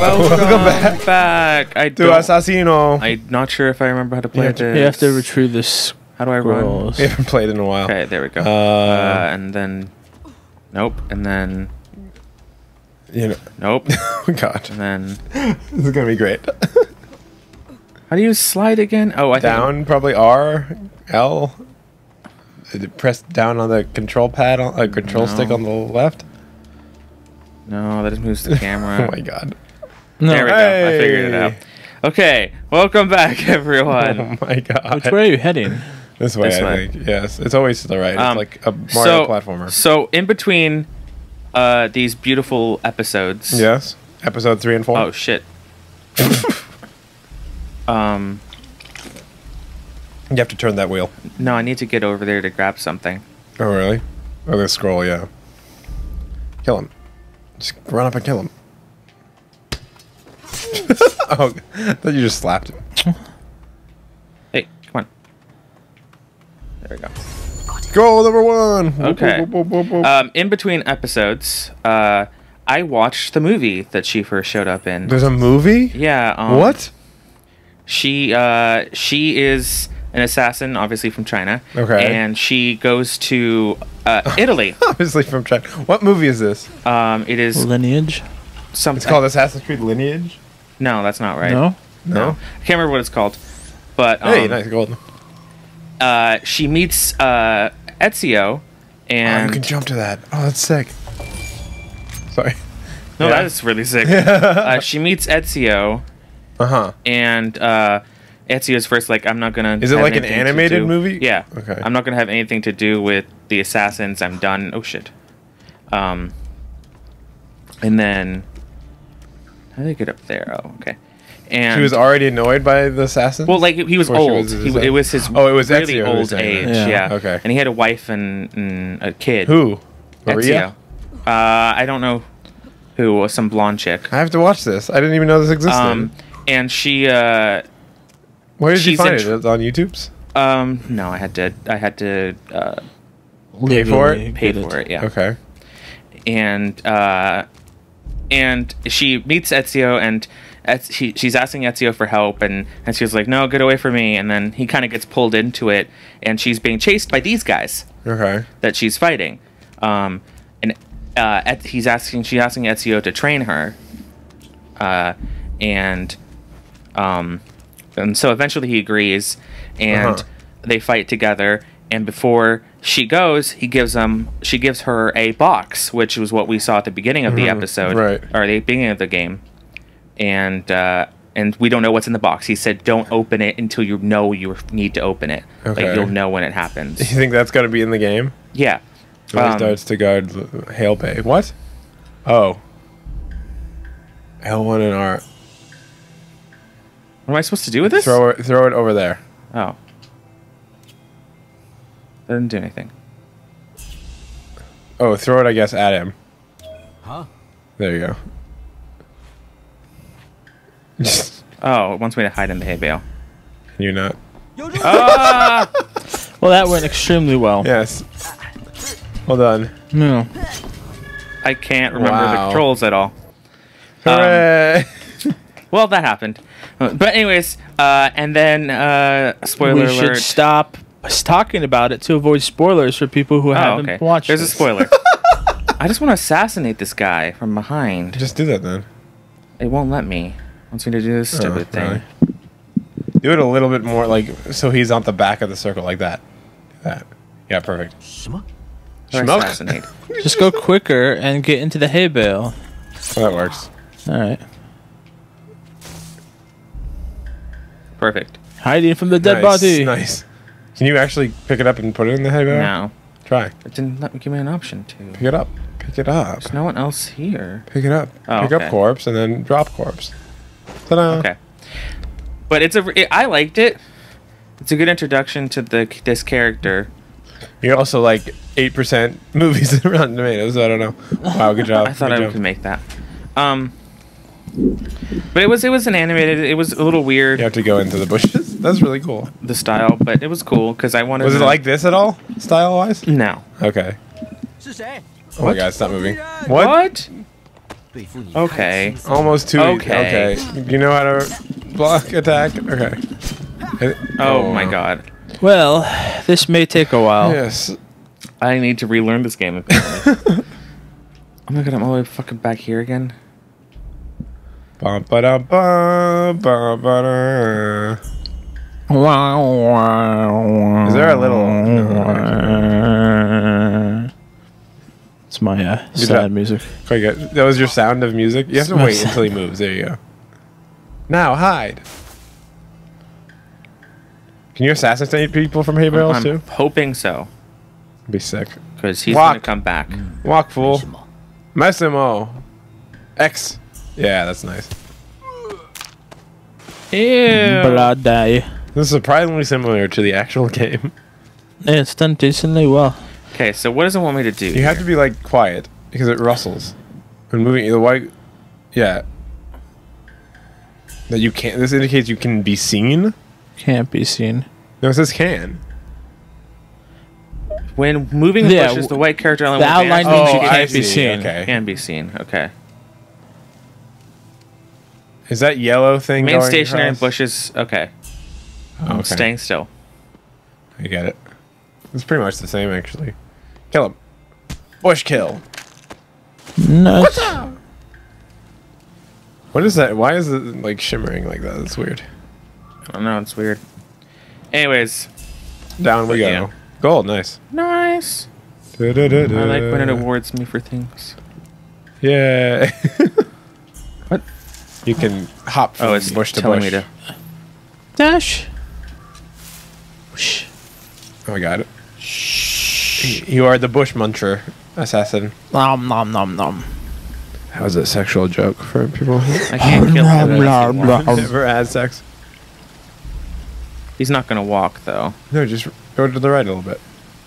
Welcome, Welcome back. back. I To don't, Assassino. I'm not sure if I remember how to play have to- this. You have to retrieve this How do I run? scrolls. We haven't played in a while. Okay, there we go. Uh, Uh, and then, nope. And then, You know, nope. oh God, and then, this is gonna be great. how do you slide again? Oh, I think down, probably R, L. Press down on the control pad, on, uh, control stick on the left. No, that just moves the camera. oh my God. No. There we go. I figured it out. Okay, welcome back, everyone. Oh my God. Which way are you heading? This way, This I way. think. Yes, it's always to the right. Um, it's like a Mario so, platformer. So in between uh, these beautiful episodes. Yes. Episode three and four. Oh shit. um. You have to turn that wheel. No, I need to get over there to grab something. Oh really? Oh, the scroll. Yeah. Kill him. Just run up and kill him. oh, I thought you just slapped him. Hey, come on. There we go. Goal number one. Okay. Whoop, whoop, whoop, whoop, whoop. Um, in between episodes, uh, I watched the movie that she first showed up in. There's a movie. Yeah. Um, what? She uh, she is an assassin, obviously from China. Okay. And she goes to uh, Italy. Obviously from China. What movie is this? Um, it is Lineage? something. It's called Assassin's Creed Lineage. No, that's not right. No? No. I can't remember what it's called. But um, Hey, nice gold. uh, she meets uh, Ezio, Oh, you can jump to that. Oh, that's sick. Sorry. no, yeah. that is really sick. uh, she meets Ezio, Uh huh. and uh, Ezio's first like, "I'm not gonna." Is it like an animated movie? Yeah. Okay. I'm not gonna have anything to do with the assassins. I'm done. Oh shit. Um. And then, how did I get up there? Oh, okay. And She was already annoyed by the assassins. Well, like he was Before old. was he, it was his Oh, it was really Ezio old age. Yeah. Yeah. Okay. And he had a wife and, and a kid. who? Maria. Ezio. Uh, I don't know who. was Some blonde chick. I have to watch this. I didn't even know this existed. Um, and she. Uh, Where did you find in it? tr- It's on YouTube's. um, no, I had to. I had to uh, Pay for it? Pay for it. Yeah. Okay. And uh, and she meets Ezio and. She, she's asking Ezio for help, and Ezio's like, "No, get away from me!" And then he kind of gets pulled into it, and she's being chased by these guys. Okay. that she's fighting. Um, and uh, Et- he's asking, she's asking Ezio to train her. Uh, and, um, and so eventually he agrees, and Uh-huh. they fight together. And before she goes, he gives them, she gives her a box, which was what we saw at the beginning of the episode, right. or the beginning of the game. And uh, and we don't know what's in the box. He said, "Don't open it until you know you need to open it. Okay. Like you'll know when it happens." You think that's got to be in the game? Yeah. Um, starts to guard Hail Bay. What? Oh. L1 and R. What am I supposed to do with this? Throw it. Throw it over there. Oh. That didn't do anything. Oh, throw it. I guess at him. Huh? There you go. Oh, it wants me to hide in the hay bale. Can you not? Ah! Well, that went extremely well. Yes. Well done. No. I can't remember the Wow. controls at all. Hooray! Well, that happened. Uh, But anyways, uh, and then uh, spoiler we should stop talking about it to avoid spoilers for people who oh, haven't okay. watched There's a spoiler. I just want to assassinate this guy from behind. Just do that then. It won't let me. It wants me to do this stupid Oh, thing. really? Do it a little bit more, like so he's on the back of the circle, like that. That. Yeah, perfect. Or Schmuck. assassinate. Just go quicker and get into the hay bale. Well, that works. All right. Perfect. Hiding from the dead nice, body. Nice. Can you actually pick it up and put it in the hay bale? No. Try. It didn't let me give me an option to. Pick it up. Pick it up. There's no one else here. Pick it up. Oh, Pick okay. up corpse and then drop corpse. Ta-da. Okay. But it's a. It, I liked it. It's a good introduction to the this character. You're also like eight percent movies in Rotten Tomatoes. So I don't know. Wow, good job. I thought good I job. could make that. Um. But it was it was an animated. It was a little weird You have to go into the bushes. That's really cool. the style, but it was cool because I wanted. Was it to- like this at all, style wise? No. Okay. 是谁？Oh my god, stop moving. What? What? Okay. Okay. Almost too Okay. okay. You know how to block attack? Okay. Oh my oh. god. Well, this may take a while. Yes. I need to relearn this game. apparently. oh my god, I'm all the way fucking back here again. Bum, ba-dum, bum, bum, ba-da. Is there a little- It's my uh, Good sad job. music. Quite good. That was your sound of music? You have to My wait sound. until he moves. There you go. Now, hide. Can you assassinate people from hay bales I'm too? hoping so. Be sick. Because he's Walk. gonna come back. Walk, fool. Massimo. X. Yeah, that's nice. Ew. Blood die. This is surprisingly similar to the actual game. It's done decently well. Okay, so what does it want me to do? You have to be like quiet because it rustles when moving. The white, yeah. That you can't. This indicates you can be seen. Can't be seen. No, it says can. When moving the Yeah, bushes, the white character element the will vanish outline means when you oh, can't be seen. Okay. can be seen. Okay. Is that yellow thing? Main going stationary across? bushes. Okay. Oh, I'm okay. staying still. I get it. It's pretty much the same actually. Kill him. Bush kill. No. What is that? Why is it like shimmering like that? That's weird. I don't know. It's weird. Anyways, Down we go. yeah. Gold, nice. nice. I like when it awards me for things. Yeah. What? You can hop oh, from Oh, it's bush to telling bush. me to. Dash. Whoosh. Oh, I got it. You are the bush muncher assassin. Nom nom nom nom. That was a sexual joke for people who I can't kill him. Blah, blah, blah. never had sex. He's not gonna walk though. No, just go to the right a little bit.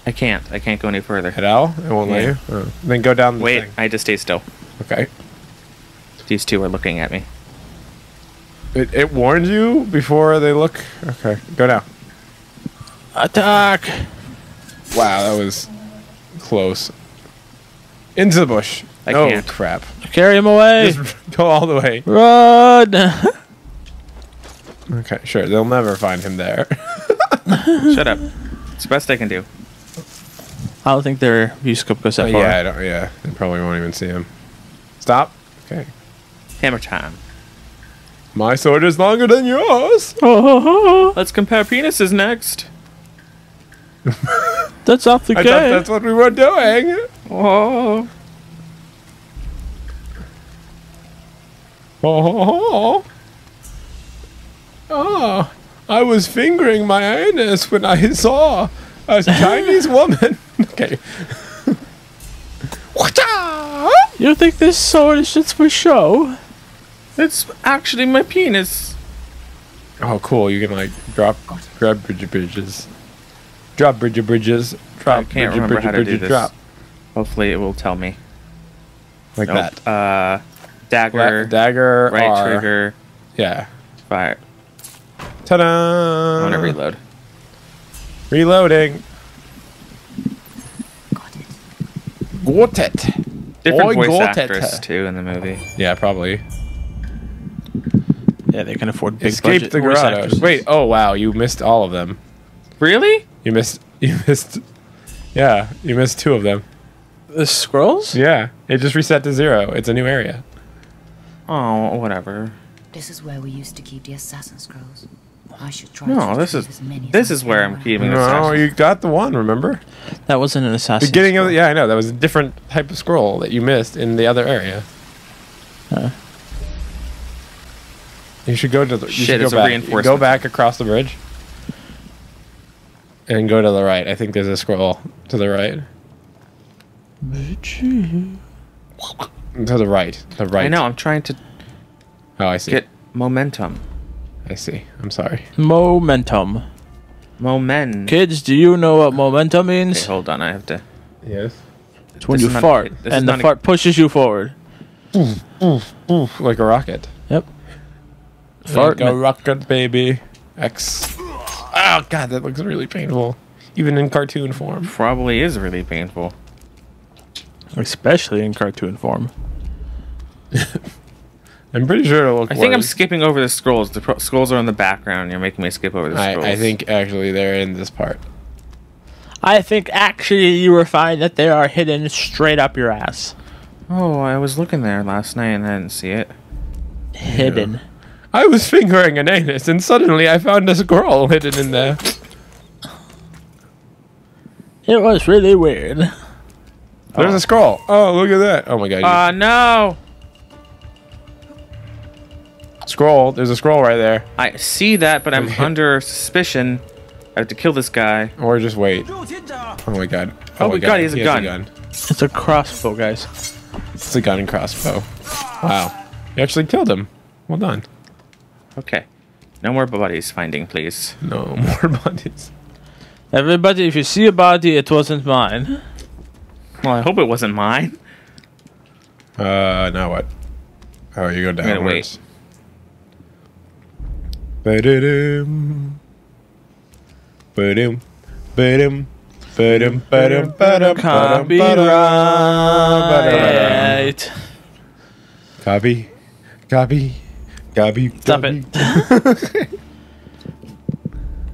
I can't. I can't go any further. Hit L. It won't let you. Oh. Then go down the Wait, thing. I just stay still. Okay. These two are looking at me. It, it warns you before they look. Okay, go down. Attack. Wow, that was close. Into the bush. I oh can't. crap! Carry him away. Just go all the way. Run. Okay, sure. They'll never find him there. Shut up. It's the best I can do. I don't think their view scope goes that oh, far. yeah, I don't. Yeah, they probably won't even see him. Stop. Okay. Hammer time. My sword is longer than yours. Let's compare penises next. That's awfully I gay. thought that's what we were doing. Oh. Oh, oh, I was fingering my anus when I saw a Chinese woman. Okay. Whatcha? You think this sword is just for show? It's actually my penis. Oh, cool! You can like drop, grab bridge bridges, drop bridge bridges, drop I can't bridge remember bridge how to do this. drop Hopefully it will tell me. like Nope. that. Uh, dagger, dagger, right R. trigger, Yeah. fire. Ta-da! I want to reload. Reloading. Got it. Different Oi, voice got actress it. too in the movie. Yeah, probably. Yeah, they can afford big Escape budget the voice grotto. actresses. Wait. Oh wow, you missed all of them. Really? You missed. You missed. Yeah, you missed two of them. the scrolls? Yeah, it just reset to zero. It's a new area. Oh, whatever. This is where we used to keep the assassin scrolls. I should try. No, to this retrieve is as many as this I is where can I'm keeping the No, assassin. you got the one. Remember That wasn't an assassin. beginning of scroll. the, yeah, I know that was a different type of scroll that you missed in the other area. Huh. You should go to the. You Shit, should go back. reinforcement. Go back across the bridge. And go to the right. I think there's a scroll to the right. To the right. To the right. I know. I'm trying to Oh, I see. get momentum. I see. I'm sorry. Momentum. Moment. Kids, do you know what momentum means? Okay, hold on. I have to. Yes. it's when this you is not- fart this and the not a- fart pushes you forward. Oof, oof, oof, Like a rocket. Yep. Fart Fart. like a rocket, baby. X. Oh god, that looks really painful. Even in cartoon form. Probably is really painful. Especially in cartoon form. I'm pretty sure it'll look I think I'm skipping over the scrolls. The pro- scrolls are in the background. You're making me skip over the scrolls. I, I think actually they're in this part. I think actually you were fine that they are hidden straight up your ass. Oh, I was looking there last night and I didn't see it. Hidden. I was fingering an anus and suddenly I found a scroll hidden in there. It was really weird. There's a scroll. Oh, look at that. Oh my god. you- Ah, no! scroll. There's a scroll right there. I see that, but I'm under suspicion. I have to kill this guy. Or just wait. Oh my god. Oh my my God, he has a gun. It's a crossbow, guys. It's a gun and crossbow. Wow. You actually killed him. Well done. Okay. No more bodies finding, please. No more bodies. Everybody, if you see a body, it wasn't mine. Well, I hope it wasn't mine. Uh, now what? Oh, you go gonna downwards. Ba-da-dum. Ba-dum. Ba-dum. Ba-dum. Ba-dum. Ba-dum. Ba-dum. Ba-dum. Copyright. Copy. Copy. Copy. Stop copy. it.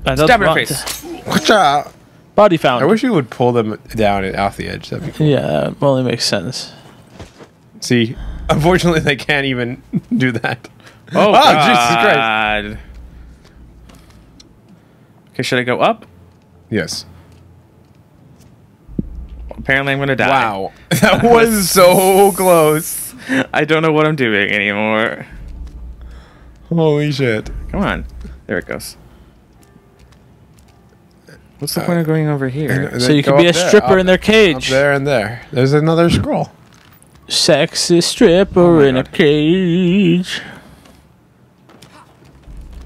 I don't Stab her want face. Watch out. Body found. I wish you would pull them down and off the edge. That'd be cool. Yeah, that only makes sense. See, unfortunately, they can't even do that. Oh, Oh, Jesus Christ. God. Okay, should I go up? Yes. Apparently, I'm gonna die. Wow. That was so close. I don't know what I'm doing anymore. Holy shit. Come on. There it goes. What's the uh, point of going over here? And So you go could be a up there, stripper up- in their Up cage. there and there. There's another scroll. Sexy stripper Oh my in a cage.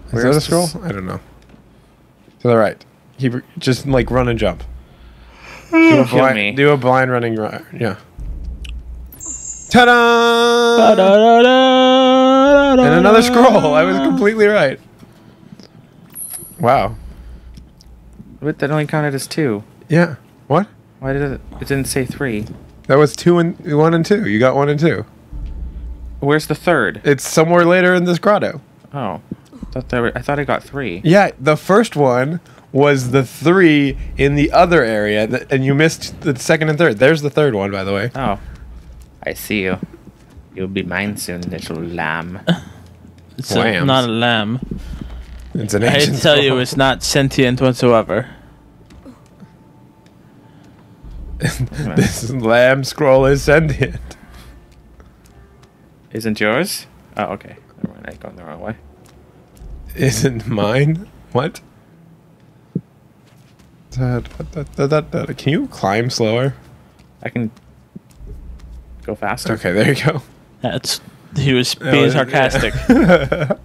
Is Where's that a this- scroll? I don't know. To the right. Keep just like run and jump. Do a blind, me. do a blind running run. Yeah. Ta-da! Da-da-da-da-da-da. And another scroll. I was completely right. Wow. But that only counted as two. Yeah. What? Why did it? It didn't say three. That was two and one and two. You got one and two. Where's the third? It's somewhere later in this grotto. Oh, thought there were, I thought I got three. Yeah, the first one was the three in the other area, th- and you missed the second and third. There's the third one, by the way. Oh, I see you. You'll be mine soon, little lamb. It's a- Lambs. not a lamb. It's an I hate ancient to tell you, it's not sentient whatsoever. this lamb scroll is sentient. Isn't yours? Oh, okay. Never mind. I going the wrong way. Isn't mine? What? Da, da, da, da, da, da. Can you climb slower? I can go faster. Okay, there you go. That's he was being sarcastic.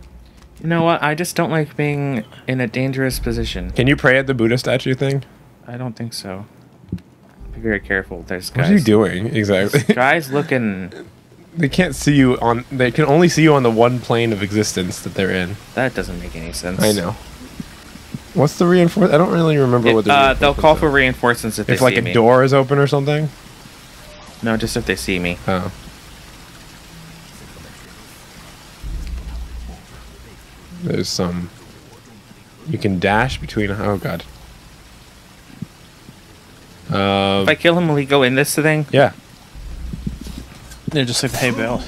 You know what? I just don't like being in a dangerous position. Can you pray at the Buddha statue thing? I don't think so. Be very careful. There's What are you doing exactly? Guys looking. they can't see you on. They can only see you on the one plane of existence that they're in. That doesn't make any sense. I know. What's the reinforce? I don't really remember what the. uh, they'll call for reinforcements reinforcements if they are. if like a me. door is open or something. No, just if they see me. Oh. There's some. You can dash between. Oh god. Um, If I kill him, will he go in this thing? yeah. They're just like hay bales.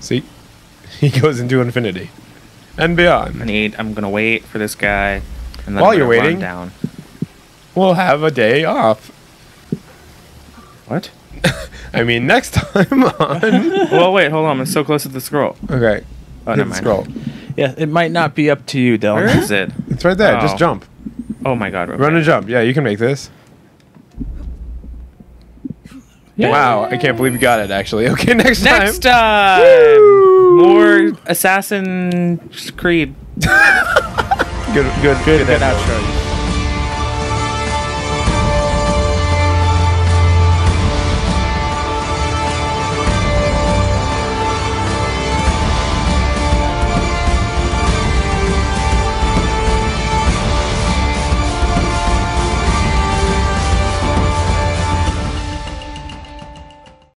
See, he goes into infinity, and beyond. I beyond. need. I'm gonna wait for this guy. And then While you're waiting- down. We'll have a day off. What? I mean, next time on. well, wait. Hold on. I'm so close to the scroll. okay. Oh, Hit never the mind. scroll. Yeah, it might not be up to you, Dylan. is it? It's right there. Just Oh. jump. Oh my god. Run and jump. Yeah, you can make this. Wow, I can't believe you got it. Actually, okay. Next time. Next time, more Assassin Creed. Good, good, good. Good outro.